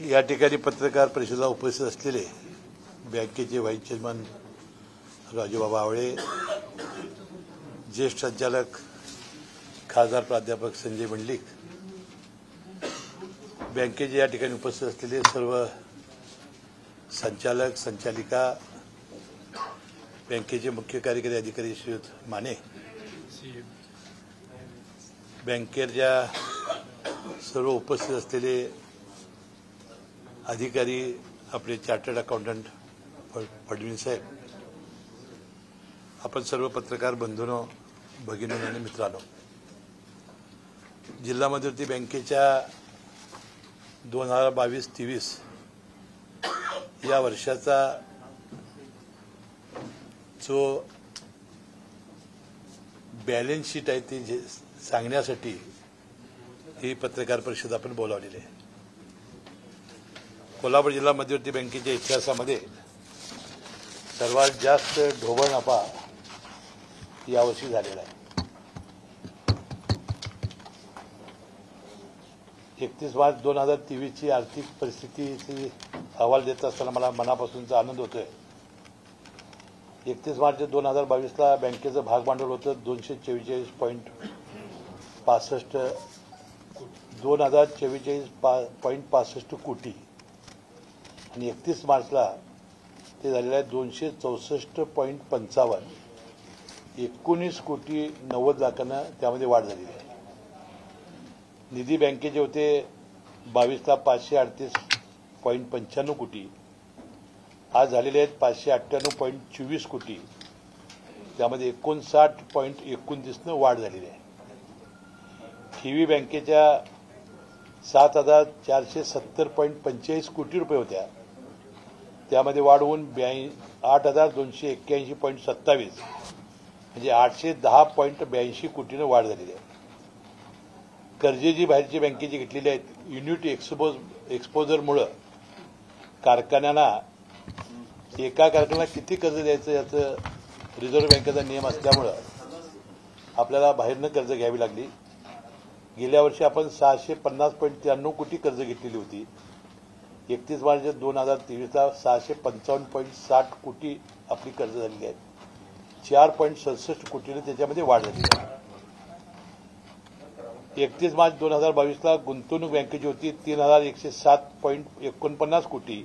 या ठिकाणी पत्रकार परिषदेला उपस्थित असलेले बँकेचे व्हाईस चेअरमन राजूबाबा आवळे ज्येष्ठ संचालक खासदार प्राध्यापक संजय मंडलिक बँकेचे या ठिकाणी उपस्थित असलेले सर्व संचालक संचालिका बँकेचे मुख्य कार्यकारी अधिकारी श्रीयुत माने बँकेच्या सर्व उपस्थित असलेले अधिकारी आपले चार्टर्ड अकाउंटंट फ- फडणवीस साहेब. आपण सर्व पत्रकार बंधूनो भगिनी आणि मित्रांनो जिल्हा मध्यवर्ती बँकेच्या दोन हजार बावीस तेवीस या वर्षाचा जो बॅलन्स शीट आहे ती जे सांगण्यासाठी ही पत्रकार परिषद आपण बोलावलेली आहे. कोल्हापूर जिल्हा मध्यवर्ती बँकेच्या इतिहासामध्ये सर्वात जास्त ढोबळ नफा यावर्षी झालेला आहे. एकतीस मार्च दोन हजार तेवीसची आर्थिक परिस्थितीची अहवाल देत असताना मला मनापासूनचा आनंद होतोय. एकतीस मार्च दोन हजार बावीसला बँकेचं भाग भांडवल होतं. दोनशे चव्वेचाळीस पॉईंट पासष्ट दोन हजार चव्वेचाळीस पा पॉईंट पासष्ट कोटी. आणि एकतीस मार्चला ते झालेलं आहे दोनशे चौसष्ट पॉईंट पंचावन्न. एकोणीस कोटी नव्वद लाखांना त्यामध्ये वाढ झालेली आहे. निधी बँकेचे होते बावीसला पाचशे अडतीस पॉईंट पंच्याण्णव कोटी. आज झालेले आहेत पाचशे अठ्ठ्याण्णव पॉईंट चोवीस कोटी. त्यामध्ये एकोणसाठ पॉईंट एकोणतीसनं वाढ झालेली आहे. ठेवी बँकेच्या सात हजार चारशे सत्तर पॉईंट पंचेचाळीस कोटी रुपये होत्या. त्यामध्ये वाढ होऊन ब्याऐं आठ हजार दोनशे एक्क्याऐंशी पॉईंट सत्तावीस म्हणजे आठशे दहा पॉईंट ब्याऐंशी कोटीनं वाढ झालेली आहे. कर्जे जी बाहेरची बँकेची घेतलेली आहेत युनिट एक्सपोज एक्सपोजरमुळं कारखान्यांना एका कारखान्याला किती कर्ज द्यायचं याचं रिझर्व्ह बँकेचा नियम असल्यामुळं आपल्याला बाहेरनं कर्ज घ्यावी लागली. गेल्या वर्षी आपण सहाशे पन्नास पॉईंट त्र्याण्णव कोटी कर्ज घेतलेली होती. एकतीस मार्च दोन हजार तेवीसला सहाशे पंचावन्न पॉईंट साठ कोटी आपली कर्ज झालेली आहेत चार पॉईंट सदुसष्ट कोटीने त्याच्यामध्ये वाढ झाली आहे. एकतीस मार्च दोन हजार बावीसला गुंतवणूक बँकेची होती तीन हजार एकशे सात पॉईंट एकोणपन्नास कोटी.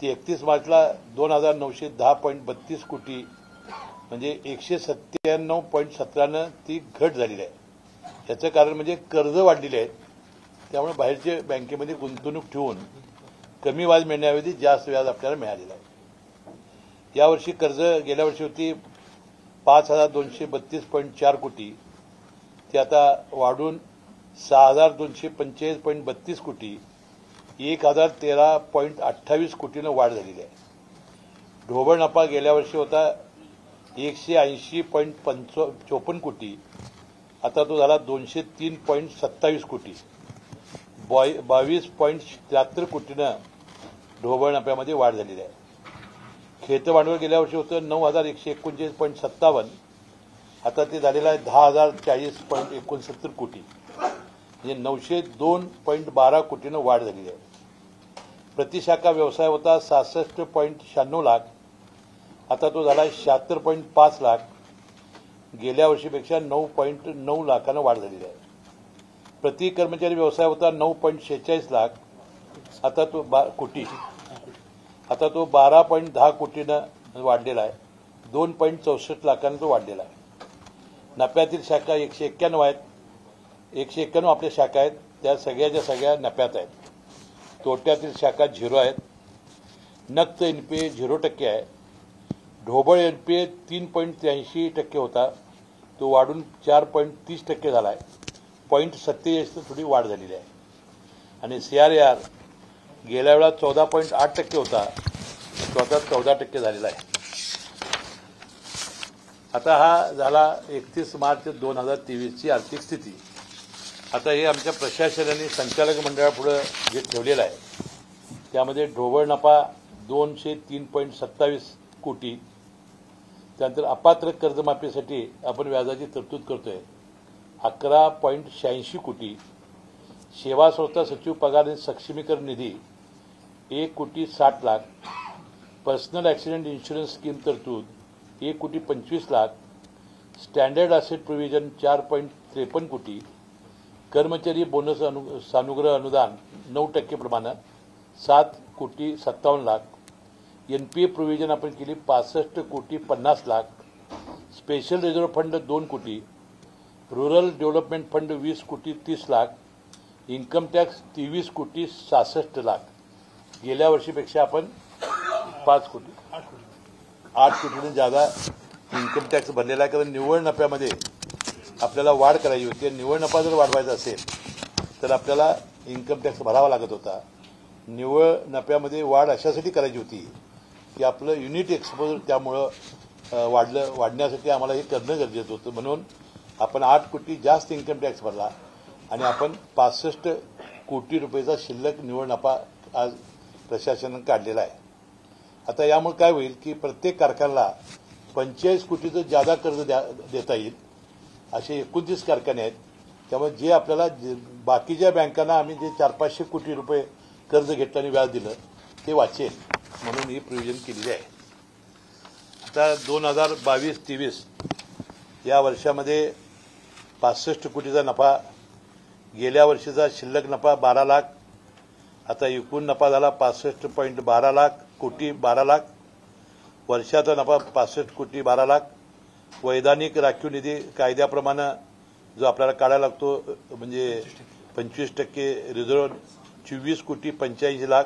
ती एकतीस मार्चला दोन हजार नऊशे दहा पॉईंट बत्तीस कोटी. म्हणजे एकशे सत्त्याण्णव पॉईंट सतरानं ती घट झालेली आहे. याचं कारण म्हणजे कर्ज वाढलेली आहेत त्यामुळे बाहेरचे बँकेमध्ये गुंतवणूक ठेवून कमी व्याज मिळण्याऐवजी जास्त व्याज आपल्याला मिळालेलं आहे. यावर्षी कर्ज गेल्या वर्षी होती पाच हजार दोनशे बत्तीस पॉईंट चार कोटी. ती आता वाढून सहा हजार दोनशे पंचेचाळीस पॉईंट बत्तीस कोटी. एक हजार तेरा पॉईंट अठ्ठावीस कोटीनं वाढ झालेली आहे. ढोबळ नफा गेल्या वर्षी होता एकशे ऐंशी पॉईंट पंच चोपन्न कोटी. आता तो झाला दोनशे तीन पॉईंट सत्तावीस कोटी. बॉय बावीस पॉईंट त्र्याहत्तर कोटीनं ढोबळ नफ्यामध्ये वाढ झालेली आहे. खेतं भांडवल गेल्या वर्षी होतं नऊ हजार एकशे एकोणचाळीस पॉईंट सत्तावन्न. आता ते झालेलं आहे दहा हजार चाळीस पॉईंट एकोणसत्तर कोटी. म्हणजे नऊशे दोन पॉईंट बारा कोटीनं वाढ झालेली आहे. प्रतिशाखा व्यवसाय होता सहासष्ट पॉईंट शहाण्णव लाख. आता तो झाला आहे शहात्तर पॉईंट पाच लाख. गेल्या वर्षीपेक्षा नऊ पॉईंट नऊ लाखानं वाढ झालेली आहे. प्रति कर्मचारी व्यवसाय होता नऊ पॉईंट शेहेचाळीस लाख. आता तो बा कोटी. आता तो बारा पॉईंट दहा कोटीनं वाढलेला आहे. दोन पॉईंट चौसष्ट लाखानं तो वाढलेला आहे. नफ्यातील शाखा एकशे एक्क्याण्णव आहेत. एकशे एक्क्याण्णव आपल्या शाखा आहेत. त्या सगळ्याच्या सगळ्या नफ्यात आहेत. तोट्यातील शाखा झिरो आहेत. नक्त ए झिरो टक्के आहे. ढोबळ एन पी ए तीन पॉईंट त्र्याऐंशी टक्के होता. तो वाढून चार पॉईंट तीस टक्के झाला आहे. पॉईंट सत्तेचाळीसनं थोडी वाढ झालेली आहे. आणि सी आर ए आर गेल्या वेळा चौदा पॉईंट आठ टक्के होता चौदा चौदा टक्के झालेला आहे. आता हा झाला एकतीस मार्च दोन हजार तेवीसची आर्थिक स्थिती. आता हे आमच्या प्रशासनाने संचालक मंडळापुढं जे ठेवलेलं आहे त्यामध्ये ढोबळ नफा दोनशे तीन पॉईंट सत्तावीस कोटी. त्यानंतर अपात्र कर्जमाफीसाठी आपण व्याजाची तरतूद करतोय. अकरा पॉईंट शहाऐंशी कोटी. सेवा संस्था सचिव पगार आणि सक्षमीकरण निधी एक कोटी साठ lakh. Personal accident insurance scheme तरतूद एक कोटी पंचवीस लाख. स्टँडर्ड असेट प्रोव्हिजन चार पॉईंट त्रेपन्न कोटी. कर्मचारी बोनस अनु सानुग्रह अनुदान नऊ टक्के प्रमाणात सात कोटी सत्तावन्न lakh. N P A provision आपण केली पासष्ट कोटी पन्नास लाख. स्पेशल रिझर्व्ह फंड दोन कोटी. रुरल डेव्हलपमेंट फंड वीस कोटी तीस लाख इन्कम टॅक्स तेवीस कोटी सहासष्ट लाख. गेल्या वर्षीपेक्षा आपण पाच कोटी आठ कोटीने जादा इन्कम टॅक्स भरलेला आहे. कारण निव्वळ नफ्यामध्ये आपल्याला वाढ करायची होती. निव्वळ नफा जर वाढवायचा असेल तर आपल्याला इन्कम टॅक्स भरावा लागत होता. निव्वळ नफ्यामध्ये वाढ अशासाठी करायची होती की आपलं युनिट एक्सपोजर त्यामुळं वाढलं वाढण्यासाठी आम्हाला हे करणं गरजेचं होतं. म्हणून आपण आठ कोटी जास्त इन्कम टॅक्स भरला आणि आपण पासष्ट कोटी रुपयेचा शिल्लक निव्वळ नफा आज प्रशासनानं काढलेला आहे. आता यामुळे काय होईल की प्रत्येक कारखान्याला पंचेचाळीस कोटीचं जादा कर्ज द्या देता येईल असे एकोणतीस कारखाने आहेत. त्यामुळे जे आपल्याला बाकीच्या बँकांना आम्ही जे चार पाचशे कोटी रुपये कर्ज घेतलं आणि व्याज दिलं ते वाचेल म्हणून ही प्रोव्हिजन केलेली आहे. आता दोन हजार बावीस तेवीस या वर्षामध्ये पासष्ट कोटीचा नफा गेल्या वर्षीचा शिल्लक नफा बारा लाख आता एकूण नफा झाला पासष्ट पॉईंट बारा लाख कोटी बारा लाख वर्षाचा नफा पासष्ट कोटी बारा लाख. वैधानिक राखीव निधी कायद्याप्रमाणे जो आपल्याला काढायला लागतो म्हणजे पंचवीस टक्के रिझर्व्ह चोवीस कोटी पंच्याऐंशी लाख.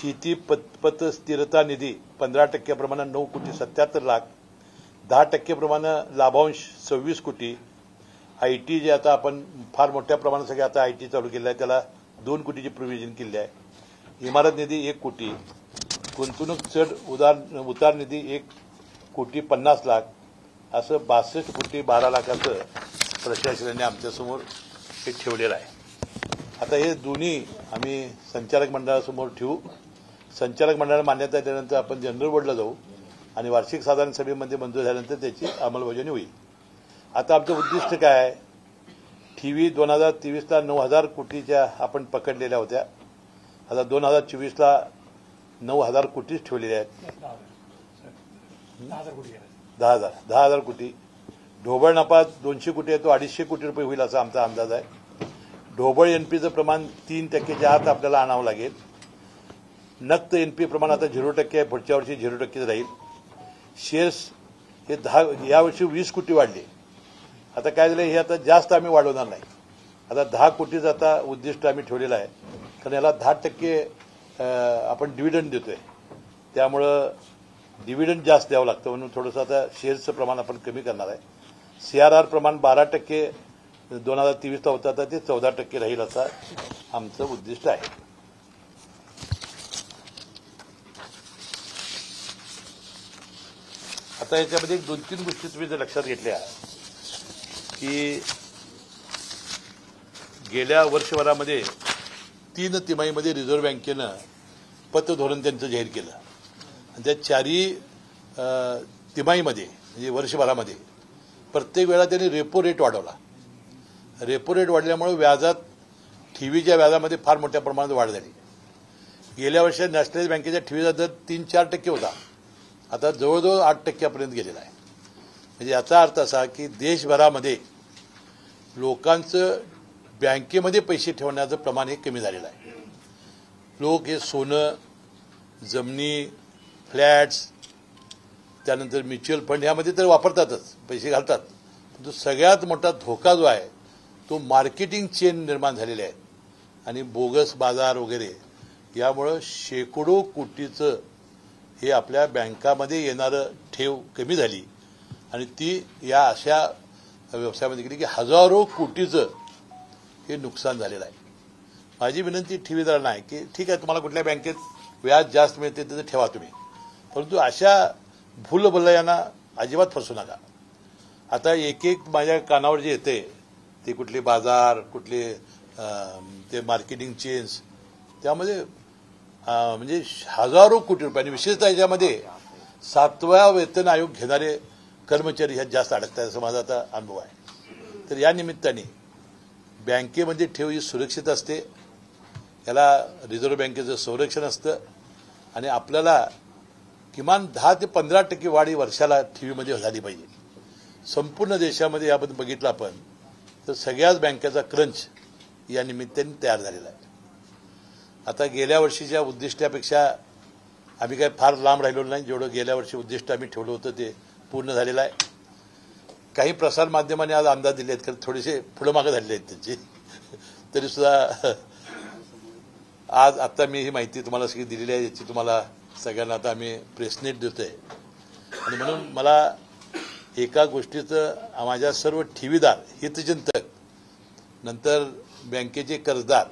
शेती पत स्थिरता निधी पंधरा टक्क्याप्रमाणे नऊ कोटी सत्याहत्तर लाख. दहा टक्केप्रमाणे लाभांश सव्वीस कोटी. आय टी जे आता आपण फार मोठ्या प्रमाणात सगळे आता आय टी चालू केलं आहे त्याला दोन कोटीची प्रोव्हिजन केली आहे इमारत निधी एक कोटी. गुंतवणूक चढ उदार उतार निधी एक कोटी पन्नास लाख. असं बासष्ट कोटी बारा लाखाचं प्रशासनाने आमच्यासमोर हे ठेवलेलं आहे. आता हे दोन्ही आम्ही संचालक मंडळासमोर ठेवू. संचालक मंडळाला मान्यता दिल्यानंतर आपण जनरल बोर्डला जाऊ आणि वार्षिक साधारण सभेमध्ये मंजूर झाल्यानंतर त्याची अंमलबजावणी होईल. आता आमचं उद्दिष्ट काय आहे? टीव्ही दोन हजार तेवीसला नऊ हजार कोटीच्या आपण पकडलेल्या होत्या. आता दोन हजार चोवीसला नऊ हजार कोटीच ठेवलेल्या आहेत. दहा हजार दहा हजार. कोटी. ढोबळ नफा दोनशे कोटी आहे तो अडीचशे कोटी रुपये होईल असा आमचा अंदाज आहे. ढोबळ एनपीचं प्रमाण तीन टक्केच्या आत आपल्याला आणावं लागेल. नक्त एनपी प्रमाण आता झिरो टक्के आहे पुढच्या वर्षी झिरो टक्केच राहील. शेअर्स हे दहा यावर्षी वीस कोटी वाढले. आता काय झालं हे आता जास्त आम्ही वाढवणार नाही. आता दहा कोटीचं आता उद्दिष्ट आम्ही ठेवलेलं आहे. कारण याला दहा टक्के आपण डिव्हिडंड देतोय. त्यामुळं डिव्हिडंड जास्त द्यावं लागतं म्हणून थोडंसं आता शेअर्सचं प्रमाण आपण कमी करणार आहे. सीआरआर प्रमाण बारा टक्के दोन हजार तेवीसला होता आता ते चौदा टक्के राहील असा आमचं उद्दिष्ट आहे. आता याच्यामध्ये दोन तीन गोष्टी तुम्ही जर लक्षात घेतल्या की गेल्या वर्षभरामध्ये तीन तिमाहीमध्ये रिझर्व्ह बँकेनं पतधोरण त्यांचं जाहीर केलं. आणि त्या चारही तिमाहीमध्ये म्हणजे वर्षभरामध्ये प्रत्येक वेळा त्यांनी रेपो रेट वाढवला. रेपो रेट वाढल्यामुळे व्याजात ठेवीच्या व्याजामध्ये फार मोठ्या प्रमाणात वाढ झाली. गेल्या वर्षी नॅशनलाइज बँकेच्या ठेवीचा दर तीन चार टक्के होता. आता जवळजवळ आठ टक्क्यापर्यंत गेलेला आहे. म्हणजे याचा अर्थ असा की देशभरामध्ये लोकांचं बँकेमध्ये पैसे ठेवण्याचं प्रमाण हे कमी झालेलं आहे. लोक हे सोनं जमिनी फ्लॅट्स त्यानंतर म्युच्युअल फंड यामध्ये तर वापरतातच पैसे घालतात. परंतु सगळ्यात मोठा धोका जो आहे तो मार्केटिंग चेन निर्माण झालेले आहेत आणि बोगस बाजार वगैरे यामुळं शेकडो कोटीचं हे आपल्या बँकामध्ये येणारं ठेव कमी झाली. आणि ती या अशा व्यवसायामध्ये गेली की हजारो कोटीचं हे नुकसान झालेलं आहे. माझी विनंती ठेवीदारांना आहे की ठीक आहे तुम्हाला कुठल्या बँकेत व्याज जास्त मिळते तिथं ठेवा तुम्ही. परंतु अशा भूलभुलयांना अजिबात फसू नका. आता एक एक माझ्या कानावर जे येते ते कुठले बाजार कुठले ते मार्केटिंग चेन्स त्यामध्ये म्हणजे हजारो कोटी रुपये आणि विशेषतः याच्यामध्ये सातव्या वेतन आयोग घेणारे कर्मचारी ह्यात जास्त अडकतात असं माझा आता अनुभव आहे. तर या निमित्ताने बँकेमध्ये ठेव ही सुरक्षित असते. याला रिझर्व्ह बँकेचं संरक्षण असतं. आणि आपल्याला किमान दहा ते पंधरा टक्के वाढ ही वर्षाला ठेवीमध्ये झाली पाहिजे. संपूर्ण देशामध्ये याबद्दल बघितलं आपण तर सगळ्याच बँकेचा क्रंच या निमित्ताने तयार झालेला आहे. आता गेल्या वर्षीच्या उद्दिष्टापेक्षा आम्ही काय फार लांब राहिलो नाही. जेवढं गेल्या वर्षी उद्दिष्ट आम्ही ठेवलं होतं ते पूर्ण झालेला आहे. काही प्रसार माध्यमांनी आज अंदाज दिले आहेत कारण थोडेसे पुढं मागं झालेले आहेत त्यांचे. तरी सुद्धा आज आता मी ही माहिती तुम्हाला सगळी दिलेली आहे याची तुम्हाला सगळ्यांना आता आम्ही प्रेसनेट देतोय. आणि म्हणून मला एका गोष्टीचं माझ्या सर्व ठेवीदार हितचिंतक नंतर बँकेचे कर्जदार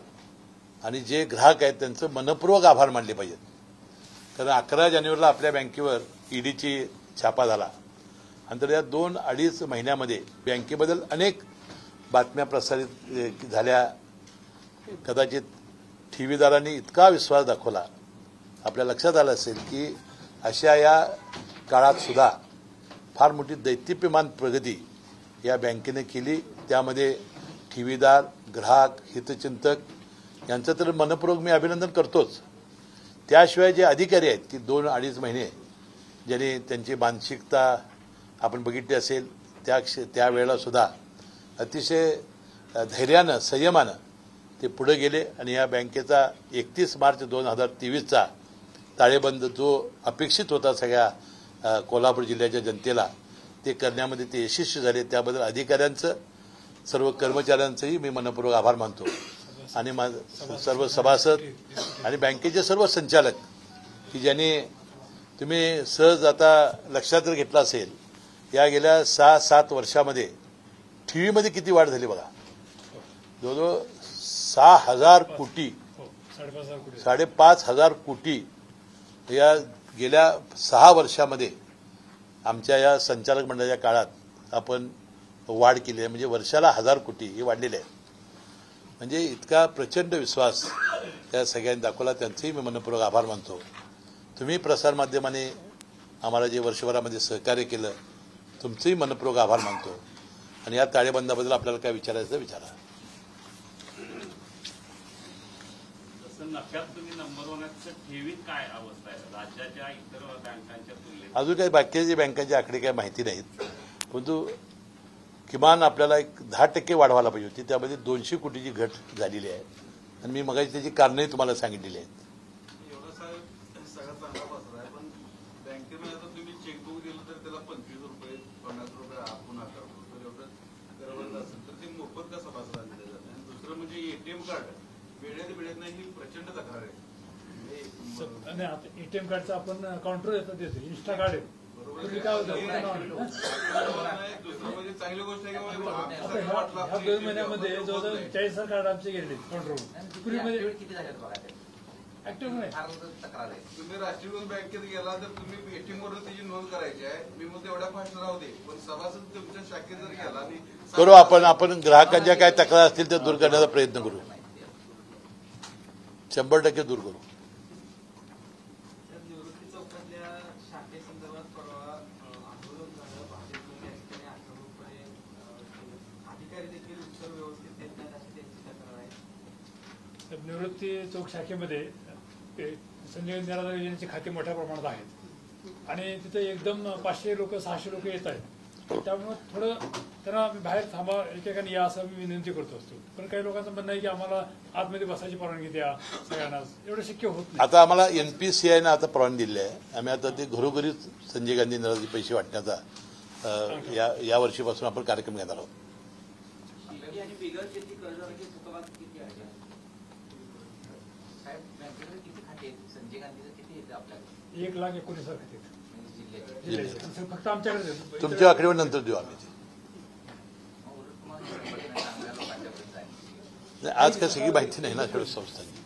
आणि जे ग्राहक आहेत त्यांचं मनपूर्वक आभार मानले पाहिजेत. कारण अकरा जानेवारीला आपल्या बँकेवर ईडीची छापा झाला. नंतर या दोन अडीच महिन्यामध्ये बँकेबद्दल अनेक बातम्या प्रसारित झाल्या. कदाचित ठेवीदारांनी इतका विश्वास दाखवला आपल्या लक्षात आलं असेल की अशा या काळात सुद्धा फार मोठी दैत्यप्यमान प्रगती या बँकेने केली. त्यामध्ये ठेवीदार ग्राहक हितचिंतक यांचं तर मनपूर्वक मी अभिनंदन करतोच. त्याशिवाय जे अधिकारी आहेत की दोन अडीच महिने ज्यांनी त्यांची मानसिकता आपण बघितली असेल त्या क्ष त्यावेळेला सुद्धा अतिशय धैर्यानं संयमानं ते पुढे गेले आणि या बँकेचा एकतीस मार्च दोन हजार तेवीसचा ताळेबंद जो अपेक्षित होता सगळ्या कोल्हापूर जिल्ह्याच्या जनतेला ते करण्यामध्ये ते यशस्वी झाले. त्याबद्दल अधिकाऱ्यांचं सर्व कर्मचाऱ्यांचंही मी मनपूर्वक आभार मानतो. आणि माझं सर्व सभासद आणि बँकेचे सर्व संचालक की ज्यांनी तुम्ही सहज आता लक्षात जर घेतला असेल या गेल्या सहा सात वर्षामध्ये टी व्हीमध्ये किती वाढ झाली बघा. जवळजवळ सहा हजार कोटी साडेपाच हजार कोटी साडेपाच हजार कोटी या गेल्या सहा वर्षामध्ये आमच्या या संचालक मंडळाच्या काळात आपण वाढ केली आहे. म्हणजे वर्षाला हजार कोटी हे वाढलेले आहे. म्हणजे इतका प्रचंड विश्वास त्या सगळ्यांनी दाखवला. त्यांचेही मी मनपूर्वक आभार मानतो. तुम्ही प्रसारमाध्यमाने आम्हाला जे वर्षभरामध्ये सहकार्य केलं तुमचंही मनपूर्वक आभार मानतो. आणि या ताळेबंदाबद्दल आपल्याला काय विचारायचं विचारा. जसं नफ्यात तुम्ही नंबर वन आहे तसं ठेवीत काय अवस्था आहे? राज्याच्या इतर बँकांच्या तुलनेत. अजून काही बाकीचे बँकांचे आकडे काही माहिती नाहीत. परंतु किमान आपल्याला एक दहा टक्के वाढवायला पाहिजे होती. त्यामध्ये दोनशे कोटीची घट झालेली आहे. आणि मी मगाशी त्याची कारणंही तुम्हाला सांगितलेली आहेत. एवढा साहेब सगळा चांगला बसला आहे पण बँकेमध्ये आता तुम्ही चेकबुक दिलं तर त्याला पंचवीस पन्नास रुपये आपण आकारतो तर एवढं असेल तर ते मोफत कसं बसला दिलं जातं आणि दुसरं म्हणजे एटीएम कार्ड वेळेत वेळेत नाही ही प्रचंड तक्रार आहे म्हणजे आता एटीएम कार्डचं आपण काउंटर येतं देतो इन्स्टा कार्ड आहे नाही, म्हणजे चांगली गोष्ट की ह्या दोन महिन्यामध्ये जवळजवळ. चाळीस हजार कार्ड आमचे गेले काउंटरवर पूर्वीमध्ये ऍक्टिव्ह नाही. तक्रार आहे तुम्ही राष्ट्रीयकृत बँकेत गेला तर तुम्ही एटीएम त्याची नोंद करायची आहे. मी मग तेवढ्या फास्ट राहू दे. पण सभासद तुमच्या शाखेत जर गेला आणि करू आपण आपण ग्राहकांच्या काय तक्रार असतील त्या दूर करण्याचा प्रयत्न करू. शंभर टक्के दूर करू. निवृत्ती चौक शाखेमध्ये संजय निराधार यांचे खाते मोठ्या प्रमाणात आहेत. आणि तिथे एकदम पाचशे लोक सहाशे लोक येत आहेत. त्यामुळे थोडं त्यांना आम्ही बाहेर थांबा एकेकाने या असं मी विनंती करतो असतो. पण काही लोकांचं म्हणणं आहे की आम्हाला आतमध्ये बसायची परवानगी द्या सगळ्यांनाच एवढं शक्य होत नाही. आता आम्हाला एनपीसीआयनं आता परवानगी दिली आहे. आम्ही आता ते घरोघरीच संजय गांधी निराधी पैसे वाटण्याचा या या वर्षीपासून आपण कार्यक्रम घेणार आहोत. संजय गांधीचं किती येतं आपल्याकडे? एक लाख एकोणीस हजार. म्हणजे जिल्ह्याचे. फक्त आमच्याकडे आहेत. तुमच्या आकडेवर नंतर देऊ आम्ही आज काय सगळी माहिती नाही ना खेळ संस्थांची.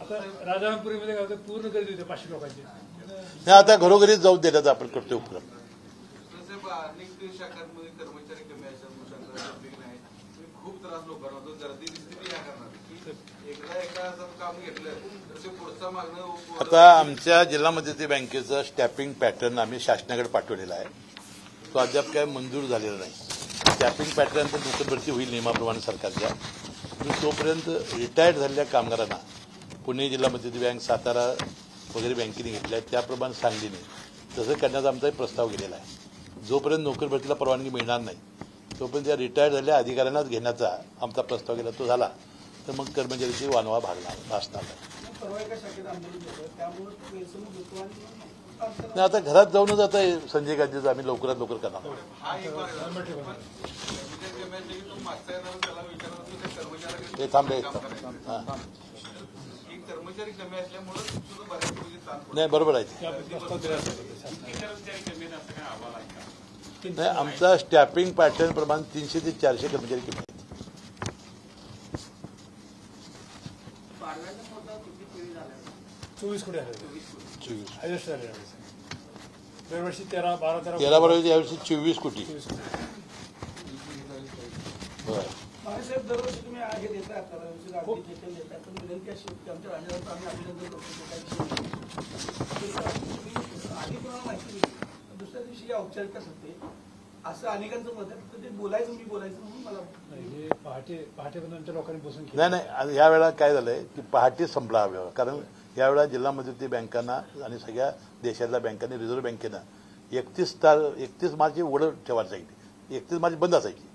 आता राजारामपुरीमध्ये काय पूर्ण होते पाचशे लोकांची. नाही आता घरोघरीच जाऊ देण्याचा आपण करतोय उपक्रम. अनेक शाखांमध्ये कर्मचारी कमी असतात खूप त्रास लोकांना गर्दी आता आमच्या जिल्ह्यामध्ये ते बँकेचं स्टॅपिंग पॅटर्न आम्ही शासनाकडे पाठवलेला आहे. तो अद्याप काय मंजूर झालेला नाही. स्टॅपिंग पॅटर्न तर नोकर भरती होईल नियमाप्रमाणे सरकारच्या. मी तोपर्यंत रिटायर्ड झालेल्या कामगारांना पुणे जिल्हा मध्यवर्ती बँक सातारा वगैरे बँकेने घेतल्या. आहेत त्याप्रमाणे सांगलीने तसं करण्याचा आमचा एक प्रस्ताव गेलेला आहे. जोपर्यंत नोकरी भरतीला परवानगी मिळणार नाही तोपर्यंत त्या रिटायर्ड झालेल्या अधिकाऱ्यांनाच घेण्याचा आमचा प्रस्ताव गेला. तो झाला. तर मग कर्मचारीची वानवा भागणार भासणार नाही. आता घरात जाऊनच आता संजय गांधीचं आम्ही लवकरात लवकर करणार ते थांबले नाही बरोबर आहे. नाही आमचा स्टॅपिंग पॅटर्न प्रमाण तीनशे ते चारशे कर्मचारी किंमत आहेत पाडव्याच्या पोटात किती पिढी झाल्या चोवीस कोटी आले. चोवीस. हायस्ट झाले यावेळेस. दरवर्षी तेरा बारा तेरा तेरा बरोबर यावर्षी चोवीस कोटी. चोवीस कोटी. बरं. साहेब दरवर्षी तुम्ही हे देता आपल्याला व्यवस्थित अगदी देखील देता पण विनंती अशी होती की आमच्या आम्ही अभिनंदन करतो आधी कोणाला माहिती नाही दुसऱ्या दिवशी या औपचारिकता असं अनेकांचं मत आहे ते बोलायचं मी बोलायचं म्हणून मला नाही, हे पहाटे पहाटेपर्यंत लोकांनी बसून केलं. नाही नाही आणि या वेळा काय झालंय की पहाटे संपला हा कारण यावेळा जिल्हा मध्यवर्ती बँकांना आणि सगळ्या देशातल्या बँकांनी रिझर्व्ह बँकेनं एकतीस तार एकतीस मार्च उघडं ठेवायला सांगितली. एकतीस मार्च बंद असायची.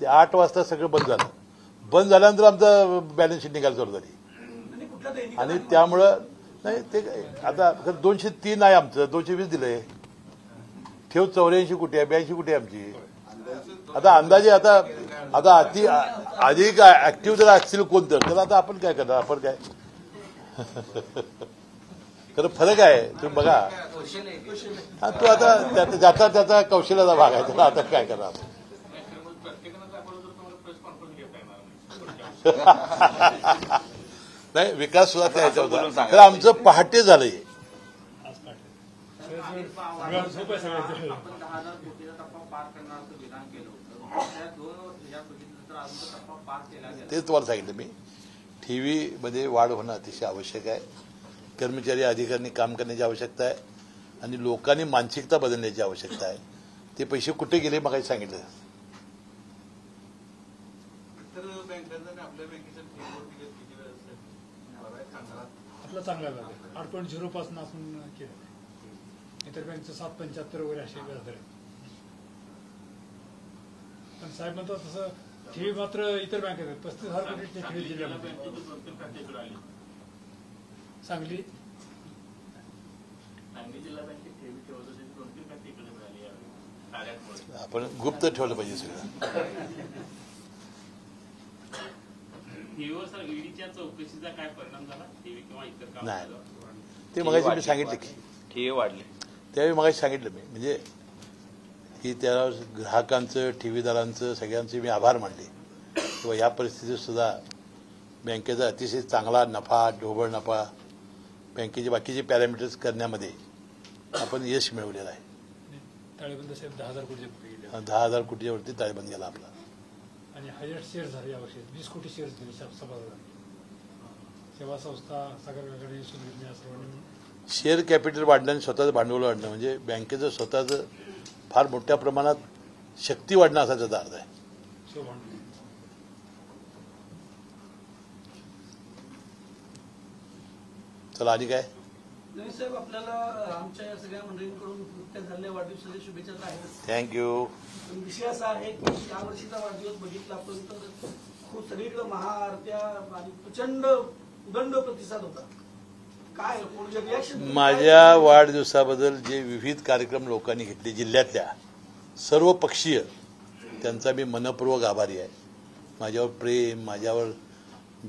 ते आठ वाजता सगळं बंद झालं. बंद झाल्यानंतर आमचं बॅलन्स शीट निघायला चालू झाली. आणि त्यामुळं नाही ते काय, आता दोनशे तीन आहे आमचं. दोनशे वीस दिलंय. ठेव चौऱ्याऐंशी कुठे आहे? ब्याऐंशी कुठे आहे आमची? आता अंदाजे आता आता अति अधिक ऍक्टिव्ह जर असतील कोण तर तर आता आपण काय करणार? आपण काय? खरं फरक आहे तुम्ही बघा. हा तो आता त्याचा ज्याचा त्याचा कौशल्याचा भाग आहे त्याला आता काय येणार नाही विकास सुद्धा त्या ह्याच्यावर तर आमचं पहाटे झालंय. तो टप्पा पार केला गेला. तेच तुम्हाला सांगितलं मी. ठेवीमध्ये वाढ होणं अतिशय आवश्यक आहे. कर्मचारी अधिकाऱ्यांनी काम करण्याची आवश्यकता आहे आणि लोकांनी मानसिकता बदलण्याची आवश्यकता आहे. ते पैसे कुठे गेले मग सांगितलं. आठ पॉईंट झिरो पासून आपण केलं. इतर बँकचं सात पंच्याहत्तर वगैरे असे व्याजदर आहेत. पण साहेब म्हणतात तसं ठेवी मात्र इतर बँकेत आहेत पस्तीस हजार कोटी ठेवी जिल्ह्यामध्ये सांगली आपण गुप्त ठेवलं पाहिजे सगळं चौकशीचा काय परिणाम झाला किंवा नाही. ते मगाशी मी सांगितलं की ठेवी वाढली त्यावेळी मगाशी सांगितलं मी म्हणजे की त्या ग्राहकांचं ठेवीदारांचं सगळ्यांचे मी आभार मानले. किंवा या परिस्थितीत सुद्धा बँकेचा अतिशय चांगला नफा ढोबळ नफा बँकेचे बाकीचे पॅरामीटर्स करण्यामध्ये आपण यश मिळवलेलं आहे. ताळेबंद साहेब दहा हजार दहा कोटीच्या वरती ताळेबंद गेला आपला. आणि झाले यावर्षी वीस कोटी शेअर दिले सभासदांनी सेवा संस्था सागर सुनिल सर्वांनी. शेअर कॅपिटल वाढणं आणि स्वतःचं भांडवल वाढणं म्हणजे बँकेचं स्वतःचं फार मोठ्या प्रमाणात शक्ती वाढणं असा त्याचा अर्थ आहे. चला आणि काय? नाही साहेब आपल्याला आमच्या या सगळ्या मंडळींकडून नुकत्याच झालेल्या वाढदिवसाच्या शुभेच्छा आहेत थँक्यू विषय असा आहे की या वर्षीचा वाढदिवस बघितला आपण तर खूप सगळीकडे महाआरत्या आणि प्रचंड उदंड प्रतिसाद होता. माझ्या वाढदिवसाबद्दल जे विविध कार्यक्रम लोकांनी घेतले जिल्ह्यातल्या सर्व पक्षीय त्यांचा मी मनपूर्वक आभारी आहे. माझ्यावर प्रेम माझ्यावर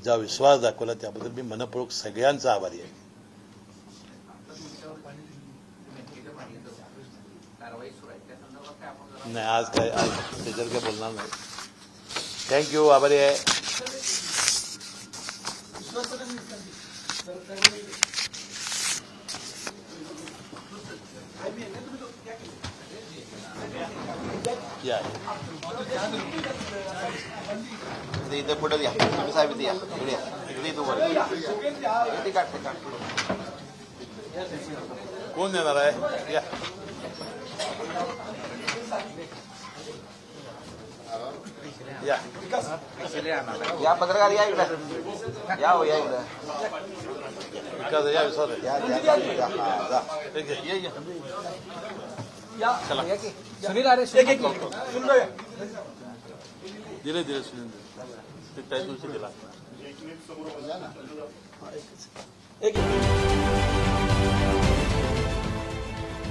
जा विश्वास दाखवला त्याबद्दल मी मनपूर्वक सगळ्यांचा आभारी आहे. नाही आज काय आज त्याच्यावर काय बोलणार नाही. थँक्यू आभारी आहे. इथे इथे पुढे या तुम्ही साहेब इथे या. इकडे या. इकडे इथं वर इथे काढते काढ कोण देणार आहे? या. या. या पत्रकार या इकडे. या हो या इकडे. विकास या विसर या या हा. दिले दिले सुनील ते दिवशी दिला